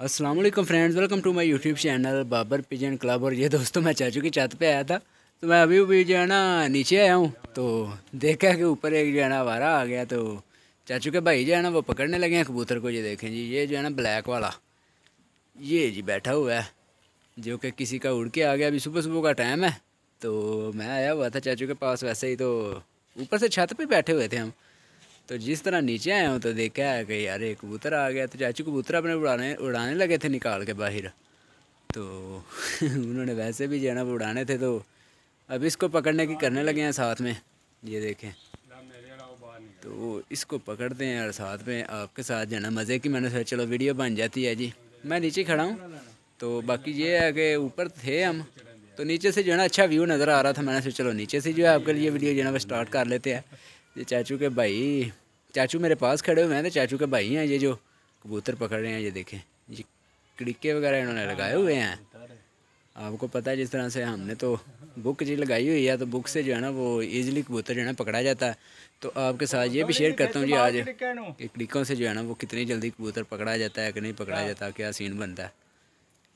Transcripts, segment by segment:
अस्सलाम वालेकुम friends welcome to my YouTube channel Babar pigeon club और ये दोस्तों, मैं चाचू की छत पे आया था तो मैं अभी अभी जो है ना, नीचे आया हूँ तो देखा कि ऊपर एक जो है ना वारा आ गया तो चाचू के भाई जो है ना, वो पकड़ने लगे हैं कबूतर को। ये देखें जी, ये जो है ना ब्लैक वाला। ये जी बैठा हुआ है, जो कि किसी का उड़ के आ गया। अभी सुबह सुबह का टाइम है तो मैं आया हुआ था चाचू के पास, वैसे ही तो ऊपर से छत पर बैठे हुए थे हम। तो जिस तरह नीचे आया हूँ तो देखा है कि यार एक कबूतर आ गया तो चाचू कबूतर अपने उड़ाने उड़ाने लगे थे निकाल के बाहर। तो उन्होंने वैसे भी जाना उड़ाने थे तो अब इसको पकड़ने की करने लगे हैं साथ में। ये देखें। तो इसको पकड़ते हैं और साथ में आपके साथ जाना मज़े की मैंने सोचा, चलो वीडियो बन जाती है जी। मैं नीचे खड़ा हूँ। तो बाकी ये है कि ऊपर थे हम। तो नीचे से जो है ना अच्छा व्यू नज़र आ रहा था। मैंने सोचा, चलो नीचे से जो है आपके लिए वीडियो जो है ना, वो स्टार्ट कर लेते हैं। ये चाचू के भाई चाचू मेरे पास खड़े हुए हैं तो चाचू के भाई हैं ये जो कबूतर पकड़ रहे हैं ये देखें। ये कड़िके वगैरह इन्होंने लगाए हुए हैं। आपको पता है जिस तरह से हमने तो बुक जी लगाई हुई है तो बुक से जो है ना वो ईजिली कबूतर जो है ना पकड़ा जाता है। तो आपके साथ ये भी शेयर करता हूँ जी आज कि कड़िकों से जो है ना वो कितनी जल्दी कबूतर पकड़ा जाता है कि नहीं पकड़ा जाता क्या सीन बनता है।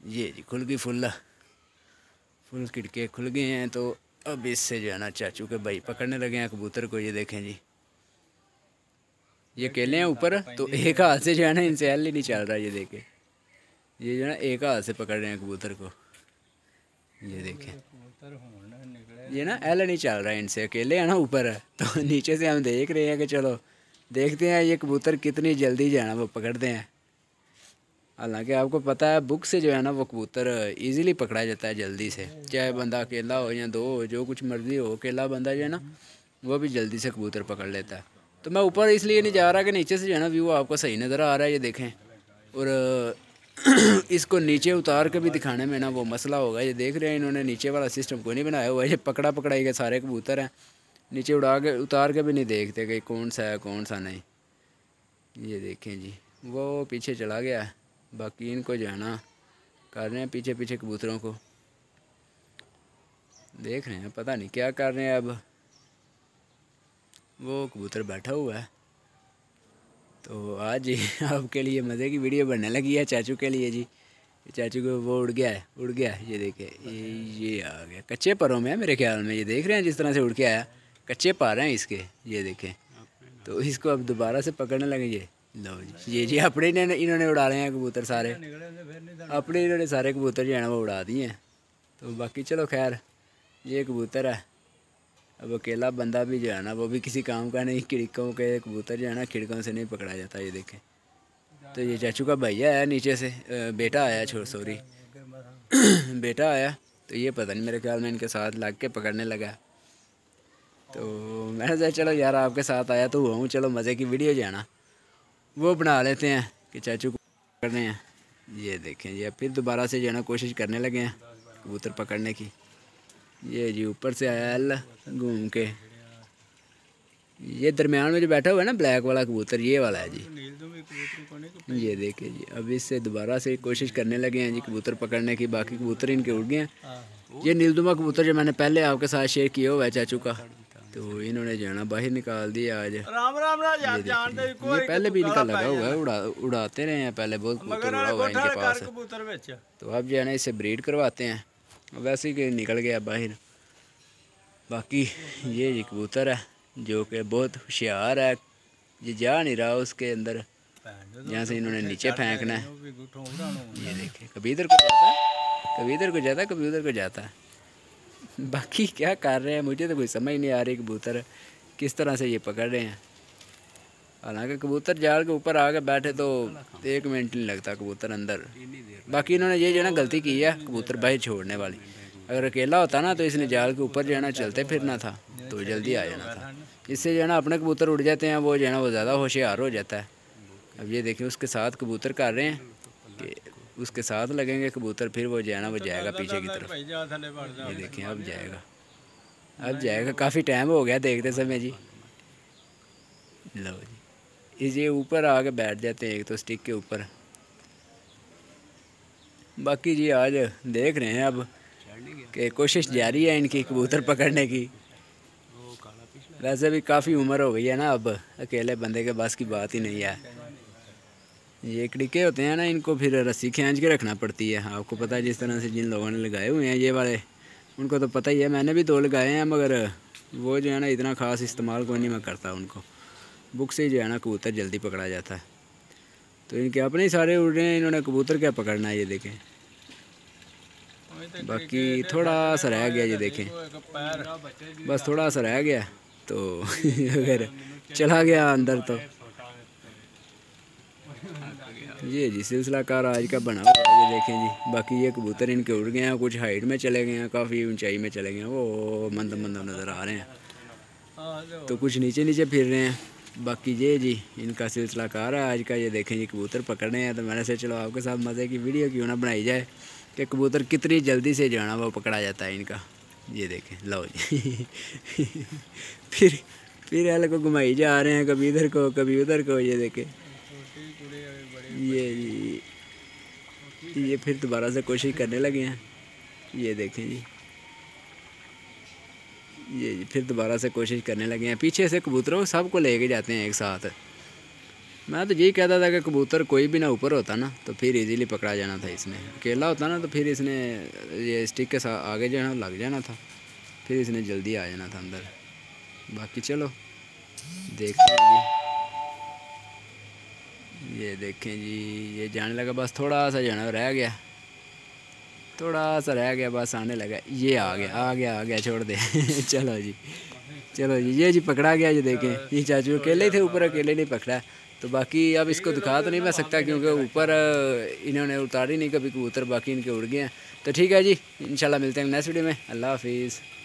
ये जी खुल गई फुल। फुल खिड़के खुल गए हैं तो अब इससे जो है ना चाचू के भाई पकड़ने लगे हैं कबूतर को ये देखें जी। ये केले हैं ऊपर तो एक हाथ से जो है ना इनसे हल ही नहीं चल रहा, ये देखें। ये जो है ना एक हाथ से पकड़ रहे हैं कबूतर को। ये देखें। ये ना एल नहीं चल रहा है इनसे अकेले है ना ऊपर तो नीचे से हम देख रहे हैं कि चलो, देखते हैं ये कबूतर कितनी जल्दी जो है ना वो पकड़ते हैं। हालाँकि आपको पता है, बुक से जो है ना वो कबूतर इजीली पकड़ा जाता है जल्दी से। चाहे बंदा अकेला हो या दो हो, जो कुछ मर्ज़ी हो, अकेला बंदा जो है ना, वो भी जल्दी से कबूतर पकड़ लेता है। तो मैं ऊपर इसलिए नहीं जा रहा कि नीचे से जो है ना व्यू आपको सही नज़र आ रहा है, ये देखें। और, इसको नीचे उतार के भी दिखाने में ना वो मसला होगा। ये देख रहे हैं इन्होंने नीचे वाला सिस्टम को नहीं बनाया हुआ है, ये पकड़ा पकड़ाई के सारे कबूतर हैं। नीचे उड़ा के, उतार के भी नहीं देखते कि कौन सा है, कौन सा नहीं। ये देखें जी, वो पीछे चला गया है। बाकी इनको जो है ना, कर रहे हैं पीछे पीछे कबूतरों को। देख रहे हैं, पता नहीं क्या कर रहे हैं अब। वो कबूतर बैठा हुआ है। तो आज ही आपके लिए मज़े की वीडियो बनने लगी है चाचू के लिए जी। चाचू को वो उड़ गया है, उड़ गया ये देखे, ये ये आ गया। कच्चे परों में है मेरे ख्याल में, ये देख रहे हैं जिस तरह से उड़ के आया। कच्चे पा रहे हैं इसके, ये देखें। तो इसको अब दोबारा से पकड़ने लगे ये। लो जी, ये जी, अपने इन्होंने उड़ा रहे हैं कबूतर सारे। अपने इन्होंने सारे कबूतर जो है ना वो उड़ा दिए हैं। तो बाकी चलो खैर, ये कबूतर है। अब अकेला बंदा भी जो है ना, वो भी किसी काम का नहीं खिड़कों के कबूतर जो है ना खिड़कों से नहीं पकड़ा जाता, ये देखें। तो ये चाचू का भैया है नीचे से बेटा आया, छोड़, सॉरी। बेटा आया तो ये पता नहीं मेरे ख्याल में इनके साथ लग के पकड़ने लगा। तो मैंने सोचा, चलो यार, आपके साथ आया तो हुआ हूँ, चलो मज़े की वीडियो जो है ना, वो बना लेते हैं कि चाचू को पकड़ने हैं। ये देखें, ये फिर दोबारा से जो है ना, कोशिश करने लगे हैं कबूतर पकड़ने की। ये जी ऊपर से आया एल घूम के। ये दरमियान में जो बैठा हुआ है ना ब्लैक वाला कबूतर ये वाला है जी। ये देखिए जी अब इससे दोबारा से कोशिश करने लगे हैं जी कबूतर पकड़ने की बाकी कबूतर इनके उड़ गए हैं। ये नीलदुमा कबूतर जो मैंने पहले आपके साथ शेयर किया हुआ है चाचू का तो इन्होंने जाना बाहर निकाल दिया आज। राम राम यार जानते ये पहले भी इनका लगा हुआ है उड़ा उड़ाते रहे हैं पहले बहुत कबूतर उड़ा हुआ है इनके पास। तो अब जो है ना इसे ब्रीड करवाते हैं। वैसे ही निकल गया बाहर। बाकी ये जी कबूतर है जो कि बहुत होशियार है। ये जा नहीं रहा उसके अंदर। यहाँ से इन्होंने नीचे फेंकना है। ये देखे कभी इधर को जाता है कभी इधर को जाता है कभी उधर को जाता है। बाकी क्या कर रहे हैं मुझे तो कोई समझ नहीं आ रही कबूतर किस तरह से ये पकड़ रहे हैं। हालाँकि कबूतर जाल के ऊपर आके बैठे तो एक मिनट नहीं लगता कबूतर अंदर। बाकी इन्होंने ये जो ना गलती की है, कबूतर बाहर छोड़ने वाली। अगर अकेला होता ना तो इसने जाल के ऊपर जो है ना चलते फिरना था तो जल्दी आ जाना था। इससे जो है ना अपने कबूतर उड़ जाते हैं, वो जो है ना वो ज़्यादा होशियार हो जाता है। अब ये देखें उसके साथ कबूतर कर रहे हैं कि उसके साथ लगेंगे कबूतर, फिर वो जो है ना वो जाएगा पीछे की तरफ़। ये देखें अब जाएगा। अब जाएगा, काफ़ी टाइम हो गया देखते समय जी। लो जी। ये ऊपर आके बैठ जाते हैं, एक तो स्टिक के ऊपर। बाकी जी आज देख रहे हैं अब कि कोशिश जारी है इनकी कबूतर पकड़ने की। वैसे भी काफ़ी उम्र हो गई है ना अब, अकेले बंदे के बस की बात ही नहीं है। ये कड़िके होते हैं ना, इनको फिर रस्सी खींच के रखना पड़ती है। आपको पता है जिस तरह से जिन लोगों ने लगाए हुए हैं ये वाले, उनको तो पता ही है, मैंने भी दो लगाए हैं, मगर वो जो है ना इतना ख़ास इस्तेमाल कोई नहीं, मैं करता उनको। बुक से जो है ना कबूतर जल्दी पकड़ा जाता है। तो इनके अपने ही सारे उड़ रहे हैं, इन्होंने कबूतर क्या पकड़ना है, ये देखें। बाकी थोड़ा सा रह गया ये देखें। बस थोड़ा सा रह गया तो अगर चला गया अंदर तो। ये जी सिलसिला कार आज का बना हुआ है, ये देखें जी। बाकी ये कबूतर इनके उड़ गए हैं, कुछ हाइट में चले गए हैं, काफ़ी ऊंचाई में चले गए हैं, वो मंद मंद नज़र आ रहे हैं। तो कुछ नीचे नीचे फिर रहे हैं। बाकी ये जी, इनका सिलसिला कार है। आज का ये देखें जी, कबूतर पकड़ने हैं तो मैंने से चलो आपके साथ मज़े की वीडियो क्यों ना बनाई जाए कि कबूतर कितनी जल्दी से जाना वो पकड़ा जाता है इनका। ये देखें, लो जी। फिर फिर हल को घुमाई जा रहे हैं, कभी इधर को, कभी उधर को, ये देखें। ये जी। ये फिर दोबारा से कोशिश करने लगे हैं। ये देखें जी। ये फिर दोबारा से कोशिश करने लगे हैं। पीछे से कबूतरों सबको लेके जाते हैं एक साथ। मैं तो यही कहता था कि कबूतर कोई भी ना ऊपर होता ना तो फिर इजीली पकड़ा जाना था इसने। अकेला होता ना तो फिर इसने ये स्टिक के साथ आगे जाना, लग जाना था। फिर इसने जल्दी आ जाना था अंदर। बाकी चलो, देखते हैं जी। ये देखें जी, ये जाने लगा, बस थोड़ा सा जाना रह गया। थोड़ा सा रह गया, बस आने लगा। ये आ गया आ गया आ गया, छोड़ दे। चलो जी। चलो जी, ये जी पकड़ा गया जी, देखें। ये चाचू अकेले थे, ऊपर अकेले नहीं पकड़ा। तो बाकी अब इसको दिखा तो नहीं मैं सकता, क्योंकि ऊपर इन्होंने उतारी नहीं, कभी कबूतर बाकी इनके उड़ गए हैं। तो ठीक है जी, इंशाल्लाह मिलते हैं नेक्स्ट वीडियो में। अल्लाह हाफिज़।